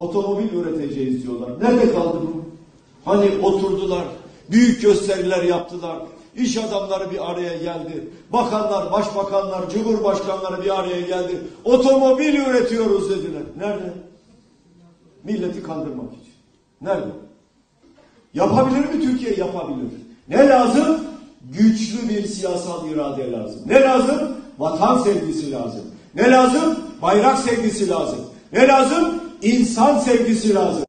Otomobil üreteceğiz diyorlar. Nerede kaldı bu? Hani oturdular, büyük gösteriler yaptılar. İş adamları bir araya geldi. Bakanlar, başbakanlar, cumhurbaşkanları bir araya geldi. Otomobil üretiyoruz dediler. Nerede? Milleti kandırmak için. Nerede? Yapabilir mi Türkiye? Yapabilir. Ne lazım? Güçlü bir siyasal irade lazım. Ne lazım? Vatan sevgisi lazım. Ne lazım? Bayrak sevgisi lazım. Ne lazım? İnsan sevgisi lazım.